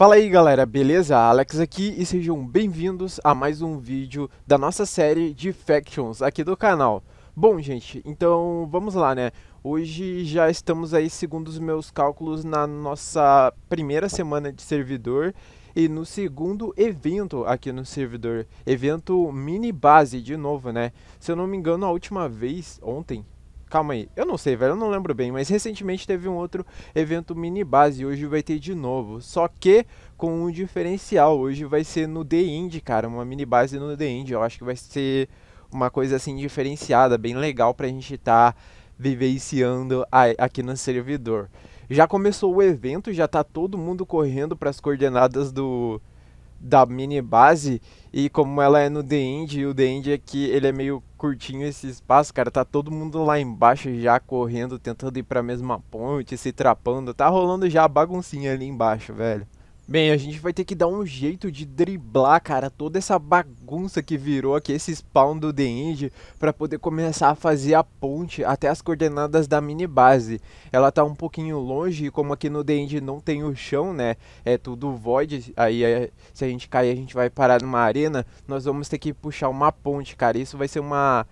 Fala aí galera, beleza? Alex aqui e sejam bem-vindos a mais um vídeo da nossa série de Factions aqui do canal. Bom gente, então vamos lá né, hoje já estamos aí segundo os meus cálculos na nossa primeira semana de servidor e no segundo evento aqui no servidor, evento mini base de novo né, se eu não me engano a última vez, ontem, Calma aí, eu não sei, velho, eu não lembro bem, mas recentemente teve um outro evento mini base e hoje vai ter de novo. Só que com um diferencial, hoje vai ser no The End, cara, uma mini base no The End. Eu acho que vai ser uma coisa assim diferenciada, bem legal pra gente estar tá vivenciando aqui no servidor. Já começou o evento, já tá todo mundo correndo para as coordenadas do da mini base e como ela é no The End, o The End aqui ele é meio curtinho esse espaço, cara, tá todo mundo lá embaixo já correndo, tentando ir pra mesma ponte, se trapando, tá rolando já a baguncinha ali embaixo, velho. Bem, a gente vai ter que dar um jeito de driblar, cara, toda essa bagunça que virou aqui, esse spawn do The End, para poder começar a fazer a ponte até as coordenadas da mini base. Ela tá um pouquinho longe, e como aqui no The End não tem o chão, né, é tudo void, aí é, se a gente cair a gente vai parar numa arena, nós vamos ter que puxar uma ponte, cara, isso vai ser uma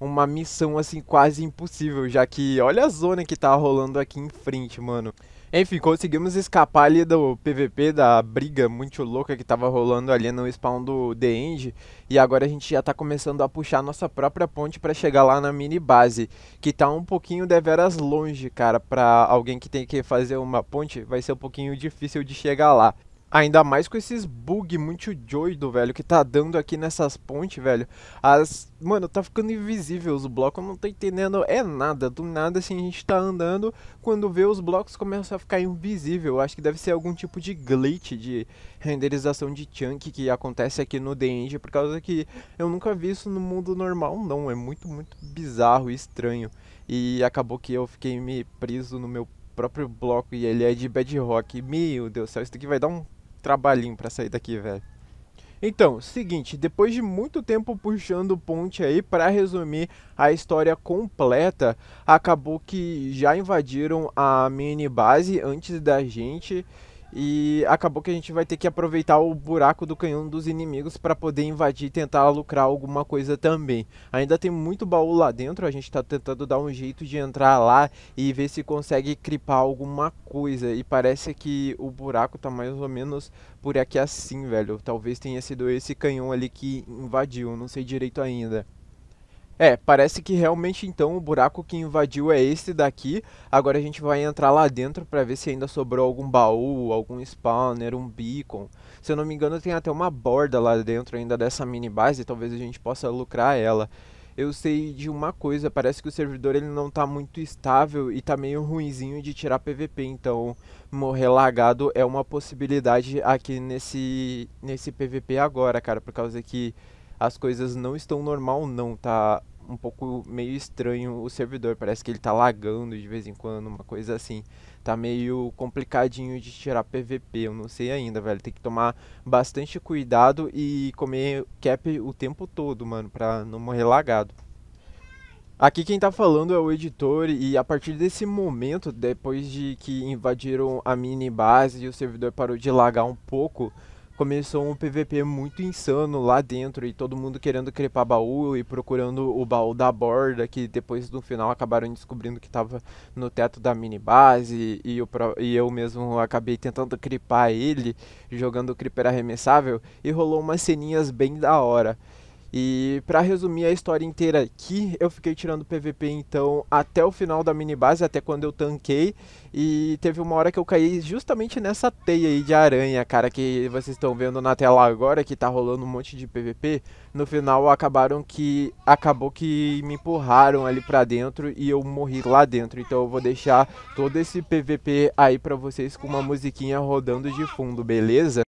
uma missão assim quase impossível, já que olha a zona que tá rolando aqui em frente, mano. Enfim, conseguimos escapar ali do PVP, da briga muito louca que tava rolando ali no spawn do The End. E agora a gente já tá começando a puxar nossa própria ponte para chegar lá na mini base. Que tá um pouquinho deveras longe, cara. Pra alguém que tem que fazer uma ponte, vai ser um pouquinho difícil de chegar lá. Ainda mais com esses bug muito doido, velho, que tá dando aqui nessas pontes, velho. As. Mano, tá ficando invisível os blocos, não tô entendendo. É nada. Do nada, assim, a gente tá andando. Quando vê os blocos começam a ficar invisível. Acho que deve ser algum tipo de glitch de renderização de chunk que acontece aqui no The End. Por causa que eu nunca vi isso no mundo normal, não. É muito, muito bizarro e estranho. E acabou que eu fiquei me preso no meu próprio bloco e ele é de bedrock. Meu Deus do céu, isso aqui vai dar um trabalhinho para sair daqui, velho. Então, seguinte, depois de muito tempo puxando ponte aí, para resumir a história completa, acabou que já invadiram a mini base antes da gente e acabou que a gente vai ter que aproveitar o buraco do canhão dos inimigos para poder invadir e tentar lucrar alguma coisa também. Ainda tem muito baú lá dentro, a gente está tentando dar um jeito de entrar lá e ver se consegue cripar alguma coisa. E parece que o buraco tá mais ou menos por aqui assim, velho. Talvez tenha sido esse canhão ali que invadiu, não sei direito ainda. É, parece que realmente então o buraco que invadiu é esse daqui. Agora a gente vai entrar lá dentro para ver se ainda sobrou algum baú, algum spawner, um beacon. Se eu não me engano tem até uma borda lá dentro ainda dessa mini base, talvez a gente possa lucrar ela. Eu sei de uma coisa, parece que o servidor ele não tá muito estável e tá meio ruinzinho de tirar PVP, então morrer lagado é uma possibilidade aqui nesse, nesse PVP agora, cara, por causa que as coisas não estão normal não, tá um pouco meio estranho o servidor, parece que ele tá lagando de vez em quando, uma coisa assim. Tá meio complicadinho de tirar PVP, eu não sei ainda, velho. Tem que tomar bastante cuidado e comer cap o tempo todo, mano, pra não morrer lagado. Aqui quem tá falando é o editor e a partir desse momento, depois de que invadiram a mini base e o servidor parou de lagar um pouco, começou um PVP muito insano lá dentro e todo mundo querendo crepar baú e procurando o baú da borda, que depois no final acabaram descobrindo que estava no teto da mini base e, eu, e eu mesmo acabei tentando cripar ele, jogando o creeper arremessável e rolou umas ceninhas bem da hora. E para resumir a história inteira aqui, eu fiquei tirando PVP então até o final da mini base, até quando eu tanquei. E teve uma hora que eu caí justamente nessa teia aí de aranha, cara, que vocês estão vendo na tela agora, que tá rolando um monte de PVP. No final acabaram que acabou que me empurraram ali pra dentro e eu morri lá dentro. Então eu vou deixar todo esse PVP aí pra vocês com uma musiquinha rodando de fundo, beleza?